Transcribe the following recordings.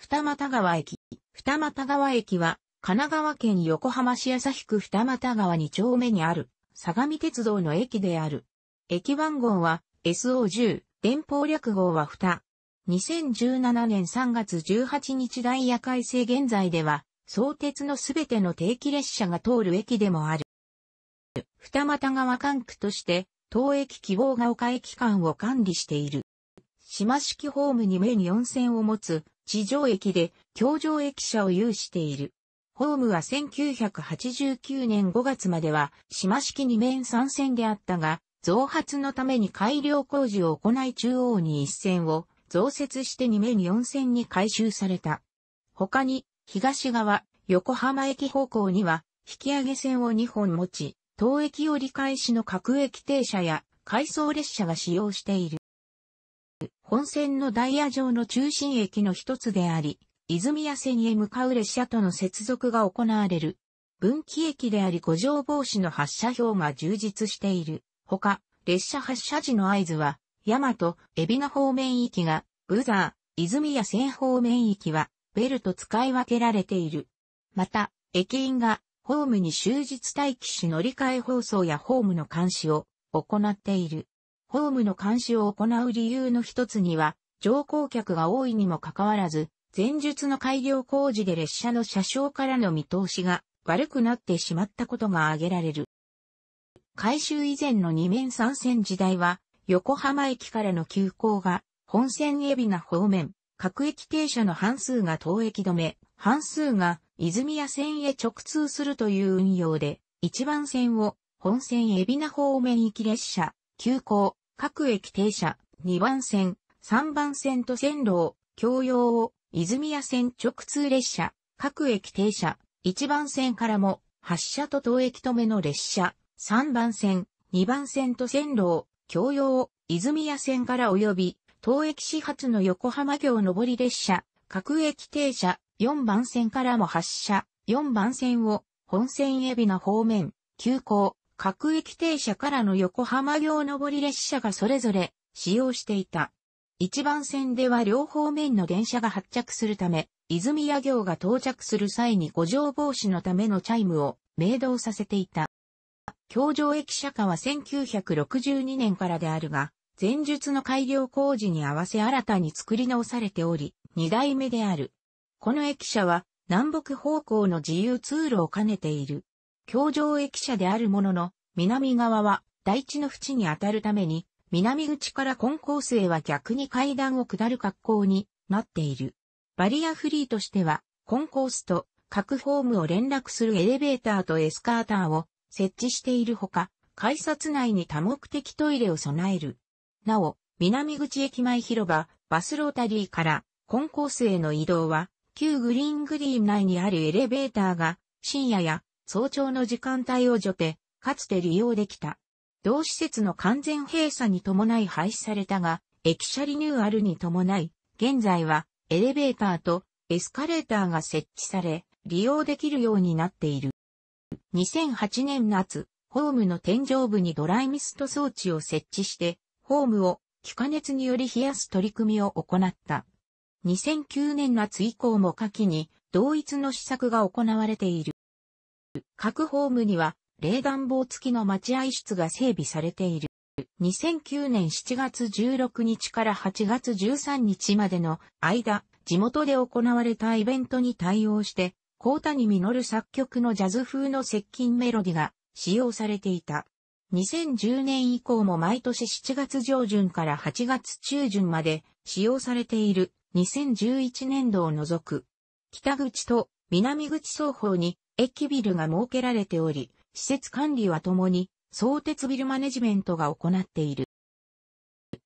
二俣川駅。二俣川駅は、神奈川県横浜市旭区二俣川2丁目にある、相模鉄道の駅である。駅番号は SO10、電報略号は2。2017年3月18日ダイヤ改正現在では、相鉄のすべての定期列車が通る駅でもある。二俣川管区として、東駅希望が丘駅間を管理している。島式ホームに面4線を持つ地上駅で橋上駅舎を有している。ホームは1989年5月までは島式2面3線であったが、増発のために改良工事を行い中央に1線を増設して2面4線に改修された。他に、東側、横浜駅方向には、引き上げ線を2本持ち、当駅折り返しの各駅停車や回送列車が使用している。本線のダイヤ上の中心駅の一つであり、泉谷線へ向かう列車との接続が行われる。分岐駅であり五条防止の発車表が充実している。ほか、列車発車時の合図は、大和、海老名方面行きが、ブザー、泉谷線方面行きは、ベルと使い分けられている。また、駅員が、ホームに終日待機し乗り換え放送やホームの監視を行っている。ホームの監視を行う理由の一つには、乗降客が多いにもかかわらず、前述の改良工事で列車の車掌からの見通しが悪くなってしまったことが挙げられる。改修以前の二面三線時代は、横浜駅からの急行が、本線海老名方面、各駅停車の半数が当駅止め、半数が泉谷線へ直通するという運用で、一番線を本線海老名方面行き列車、急行、各駅停車、2番線、3番線と線路を、共用を、泉谷線直通列車、各駅停車、1番線からも、発車と当駅止めの列車、3番線、2番線と線路を、共用を、泉谷線から及び、当駅始発の横浜行上り列車、各駅停車、4番線からも発車、4番線を、本線海老名方面、急行、各駅停車からの横浜行上り列車がそれぞれ使用していた。一番線では両方面の電車が発着するため、泉谷行が到着する際に五条防止のためのチャイムを明導させていた。橋上駅舎下は1962年からであるが、前述の改良工事に合わせ新たに作り直されており、二代目である。この駅舎は南北方向の自由通路を兼ねている。橋上駅舎であるものの、南側は大地の縁に当たるために、南口からコンコースへは逆に階段を下る格好になっている。バリアフリーとしては、コンコースと各ホームを連絡するエレベーターとエスカーターを設置しているほか、改札内に多目的トイレを備える。なお、南口駅前広場、バスロータリーからコンコースへの移動は、旧グリーングリーン内にあるエレベーターが深夜や早朝の時間帯を除て、かつて利用できた。同施設の完全閉鎖に伴い廃止されたが、駅舎リニューアルに伴い、現在はエレベーターとエスカレーターが設置され、利用できるようになっている。2008年夏、ホームの天井部にドライミスト装置を設置して、ホームを気化熱により冷やす取り組みを行った。2009年夏以降も下記に同一の施策が行われている。各ホームには冷暖房付きの待合室が整備されている。2009年7月16日から8月13日までの間、地元で行われたイベントに対応して、高谷実作曲のジャズ風の接近メロディが使用されていた。2010年以降も毎年7月上旬から8月中旬まで使用されている2011年度を除く。北口と南口双方に駅ビルが設けられており、施設管理はともに、相鉄ビルマネジメントが行っている。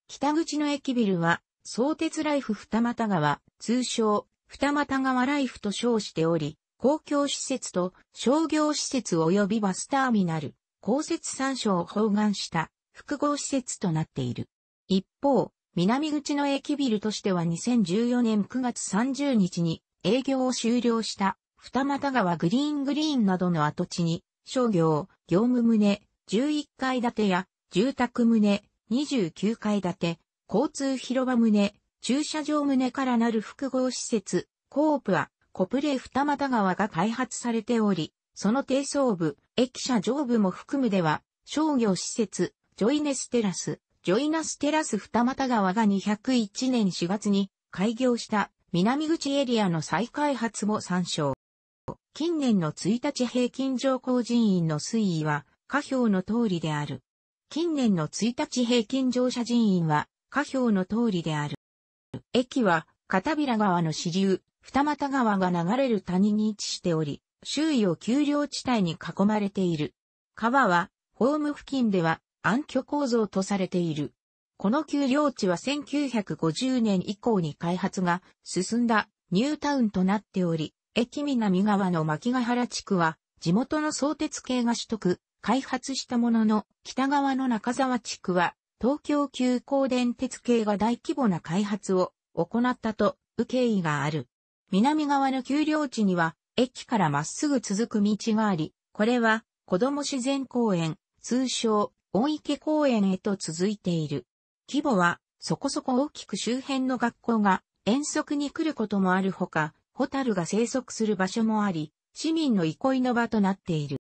北口の駅ビルは、相鉄ライフ二俣川、通称、二俣川ライフと称しており、公共施設と商業施設及びバスターミナル、公設三所を包含した複合施設となっている。一方、南口の駅ビルとしては2014年9月30日に営業を終了した二俣川グリーングリーンなどの跡地に、商業、業務棟、11階建てや、住宅棟、29階建て、交通広場棟、駐車場棟からなる複合施設、コープはコプレ二俣川が開発されており、その低層部、駅舎上部も含むでは、商業施設、ジョイネステラス、ジョイナステラス二俣川が201年4月に開業した南口エリアの再開発も参照。近年の1日平均乗降人員の推移は下表の通りである。近年の1日平均乗車人員は下表の通りである。駅は片平川の支流、二俣川が流れる谷に位置しており、周囲を丘陵地帯に囲まれている。川は、ホーム付近では暗渠構造とされている。この丘陵地は1950年以降に開発が進んだニュータウンとなっており、駅南側の牧ヶ原地区は地元の相鉄系が取得、開発したものの、北側の中沢地区は東京急行電鉄系が大規模な開発を行ったと、受け意がある。南側の丘陵地には駅からまっすぐ続く道があり、これは子供自然公園、通称、大池公園へと続いている。規模はそこそこ大きく周辺の学校が遠足に来ることもあるほか、ホタルが生息する場所もあり、市民の憩いの場となっている。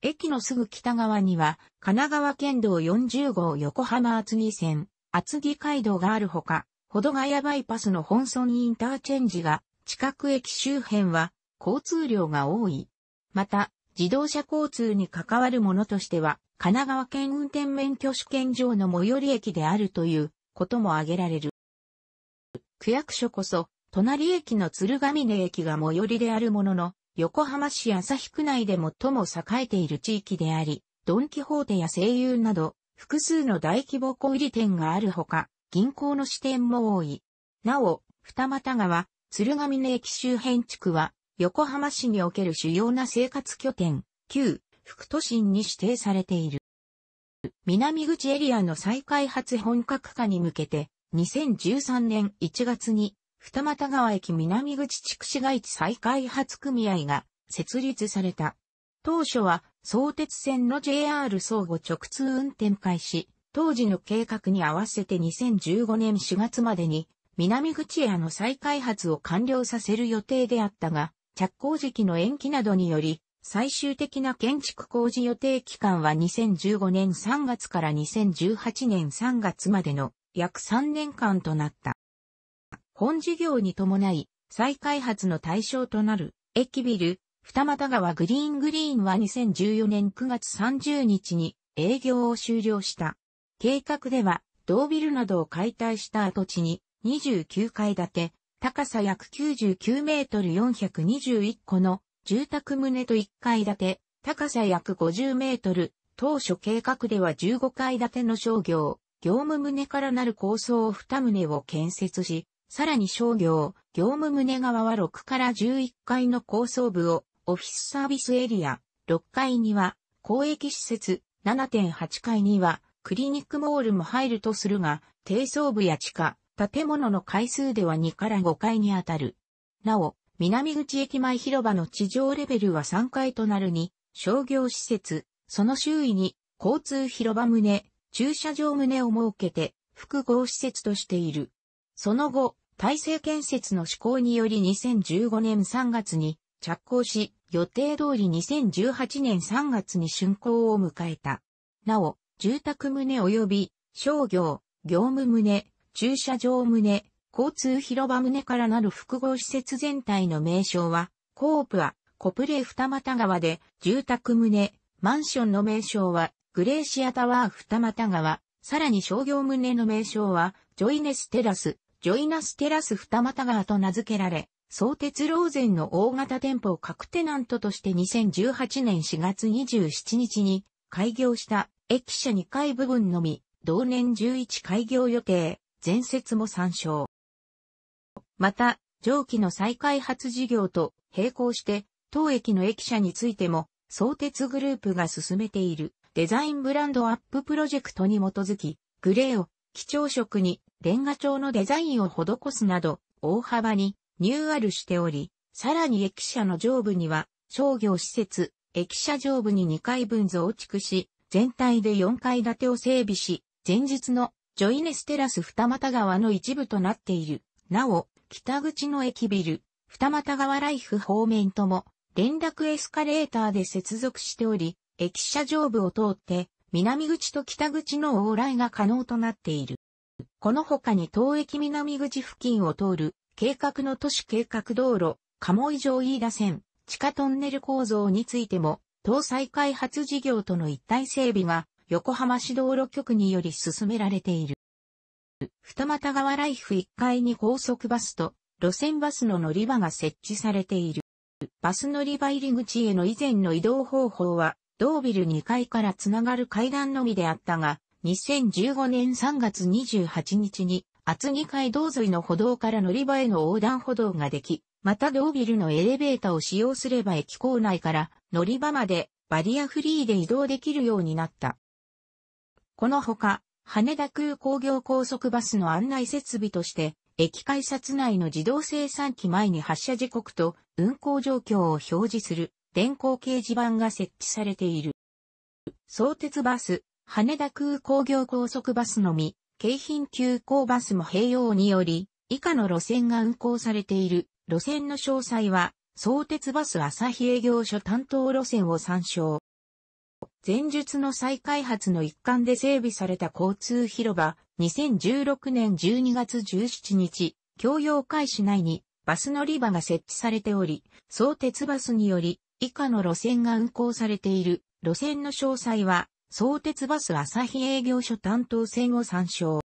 駅のすぐ北側には、神奈川県道40号横浜厚木線、厚木街道があるほか、ほどがやバイパスの本村インターチェンジが、近く駅周辺は交通量が多い。また、自動車交通に関わるものとしては、神奈川県運転免許試験場の最寄り駅であるということも挙げられる。区役所こそ、隣駅の鶴ヶ峰駅が最寄りであるものの、横浜市旭区内で最も栄えている地域であり、ドンキホーテや声優など、複数の大規模小売店があるほか、銀行の支店も多い。なお、二俣川、鶴ヶ峰駅周辺地区は、横浜市における主要な生活拠点、旧副都心に指定されている。南口エリアの再開発本格化に向けて、2013年1月に、二俣川駅南口地区市街地再開発組合が設立された。当初は、相鉄線の JR 相互直通運転開始、当時の計画に合わせて2015年4月までに、南口屋の再開発を完了させる予定であったが、着工時期の延期などにより、最終的な建築工事予定期間は2015年3月から2018年3月までの約3年間となった。本事業に伴い、再開発の対象となる駅ビル、二俣川グリーングリーンは2014年9月30日に営業を終了した。計画では、同ビルなどを解体した跡地に29階建て、高さ約99メートル421個の住宅棟と1階建て、高さ約50メートル、当初計画では15階建ての商業、業務棟からなる高層2棟を建設し、さらに商業、業務棟側は6から11階の高層部をオフィスサービスエリア、6階には公益施設、7.8階にはクリニックモールも入るとするが、低層部や地下、建物の階数では2から5階にあたる。なお、南口駅前広場の地上レベルは3階となるに、商業施設、その周囲に交通広場棟、駐車場棟を設けて複合施設としている。その後、体制建設の施行により2015年3月に着工し、予定通り2018年3月に竣工を迎えた。なお、住宅棟及び商業、業務棟、駐車場棟、交通広場棟からなる複合施設全体の名称は、コープはコプレ二俣川で、住宅棟、マンションの名称は、グレーシアタワー二俣川、さらに商業棟の名称は、ジョイネステラス、ジョイナステラス二俣川と名付けられ、相鉄ローゼンの大型店舗を各テナントとして2018年4月27日に開業した駅舎2階部分のみ、同年11開業予定。前説も参照。また、上記の再開発事業と並行して、当駅の駅舎についても、相鉄グループが進めているデザインブランドアッププロジェクトに基づき、グレーを基調色にレンガ調のデザインを施すなど、大幅にニューアルしており、さらに駅舎の上部には商業施設、駅舎上部に2階分増築し、全体で4階建てを整備し、前日のジョイネステラス二俣川の一部となっている。なお、北口の駅ビル、二俣川ライフ方面とも連絡エスカレーターで接続しており、駅舎上部を通って南口と北口の往来が可能となっている。この他に東駅南口付近を通る計画の都市計画道路、鴨井城飯田線、地下トンネル構造についても、搭載開発事業との一体整備が横浜市道路局により進められている。二俣川ライフ1階に高速バスと路線バスの乗り場が設置されている。バス乗り場入り口への以前の移動方法は同ビル2階からつながる階段のみであったが、2015年3月28日に厚木街道沿いの歩道から乗り場への横断歩道ができ、また同ビルのエレベーターを使用すれば駅構内から乗り場までバリアフリーで移動できるようになった。このほか、羽田空港業高速バスの案内設備として、駅改札内の自動生産機前に発車時刻と運行状況を表示する電光掲示板が設置されている。相鉄バス、羽田空港業高速バスのみ、京浜急行バスも併用により、以下の路線が運行されている路線の詳細は、相鉄バス朝日営業所担当路線を参照。前述の再開発の一環で整備された交通広場、2016年12月17日、共用開始内にバス乗り場が設置されており、相鉄バスにより以下の路線が運行されている路線の詳細は、相鉄バス朝日営業所担当線を参照。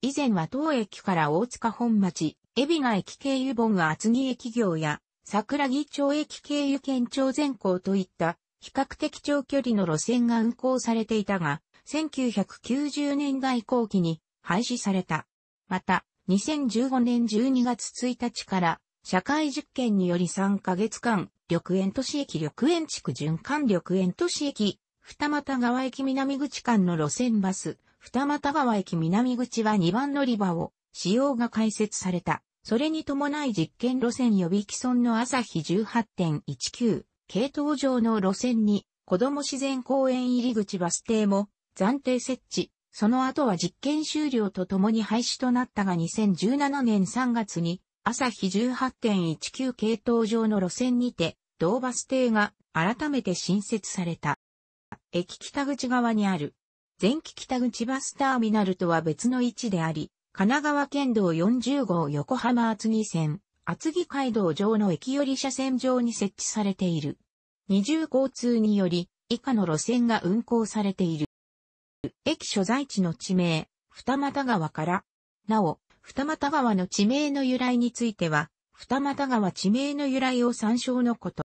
以前は当駅から大塚本町、海老名駅経由本厚木駅業や、桜木町駅経由県庁全港といった比較的長距離の路線が運行されていたが、1990年代後期に廃止された。また、2015年12月1日から社会実験により3ヶ月間緑園都市駅緑園地区循環緑園都市駅、二俣川駅南口間の路線バス、二俣川駅南口は2番乗り場を使用が開設された。それに伴い実験路線予備既存の朝日18.19系統上の路線に子供自然公園入り口バス停も暫定設置。その後は実験終了とともに廃止となったが2017年3月に朝日18.19系統上の路線にて同バス停が改めて新設された。駅北口側にある前期北口バスターミナルとは別の位置であり、神奈川県道40号横浜厚木線、厚木街道上の駅寄り車線上に設置されている。二重交通により以下の路線が運行されている。駅所在地の地名、二俣川から、なお、二俣川の地名の由来については、二俣川地名の由来を参照のこと。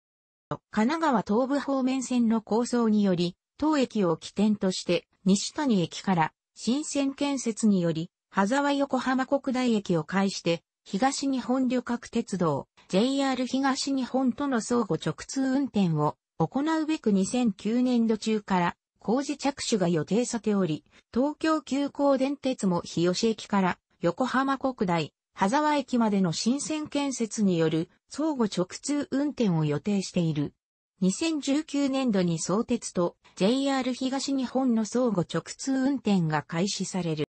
神奈川東部方面線の構想により、当駅を起点として西谷駅から新線建設により、羽沢横浜国大駅を介して、東日本旅客鉄道、JR 東日本との相互直通運転を行うべく2009年度中から工事着手が予定されており、東京急行電鉄も日吉駅から横浜国大、羽沢駅までの新線建設による相互直通運転を予定している。2019年度に相鉄と JR 東日本の相互直通運転が開始される。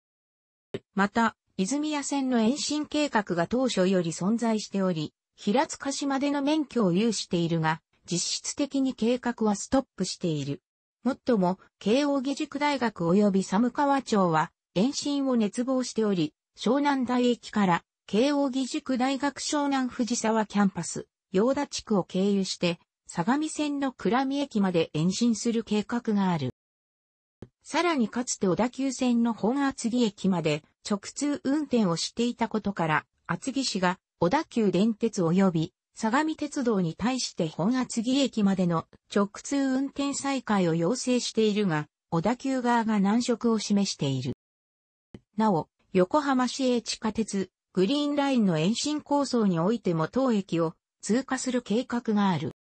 また、泉谷線の延伸計画が当初より存在しており、平塚市までの免許を有しているが、実質的に計画はストップしている。もっとも、慶応義塾大学及び寒川町は、延伸を熱望しており、湘南大駅から慶応義塾大学湘南藤沢キャンパス、陽田地区を経由して、相模線の倉見駅まで延伸する計画がある。さらにかつて小田急線の本厚木駅まで直通運転をしていたことから、厚木市が小田急電鉄及び相模鉄道に対して本厚木駅までの直通運転再開を要請しているが、小田急側が難色を示している。なお、横浜市営地下鉄グリーンラインの延伸構想においても当駅を通過する計画がある。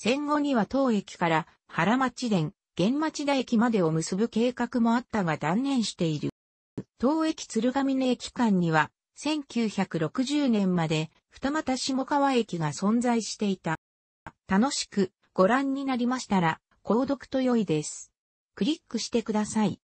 戦後には当駅から原町電、玄町田駅までを結ぶ計画もあったが断念している。当駅鶴ヶ峰駅間には1960年まで二俣下川駅が存在していた。楽しくご覧になりましたら購読と良いです。クリックしてください。